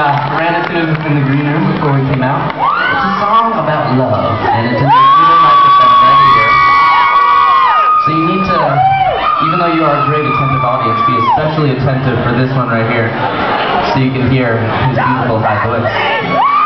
uh, ran into him in the green room before we came out. It's a song about love, and it's in the human microphone right here. So you need to, even though you are a great attentive audience, be especially attentive for this one right here, so you can hear his beautiful high voice.